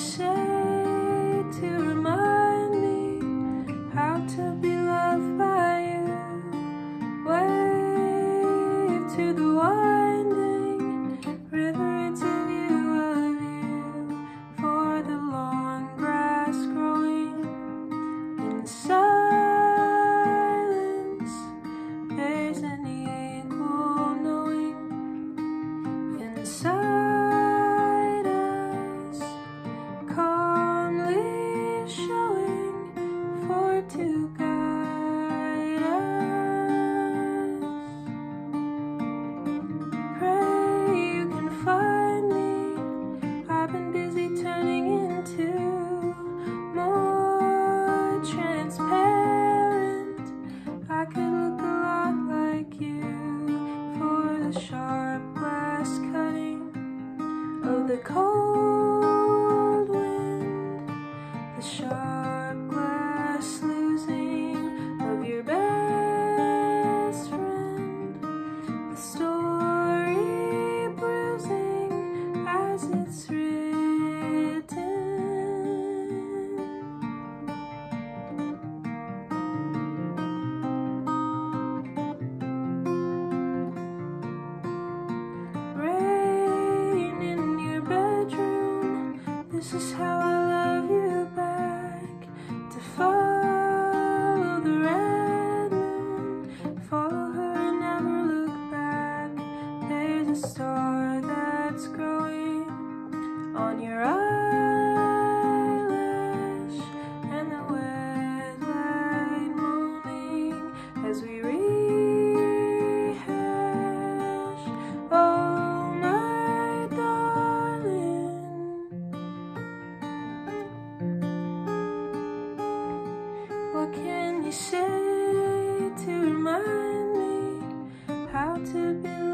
say to remind me how to be loved by you? Wave to the winding view of you for the long grass growing in silence. There's an equal knowing inside cold This is how I love you back. To follow the red moon, follow her and never look back. There's a star that's growing on your eyelash, say to remind me how to be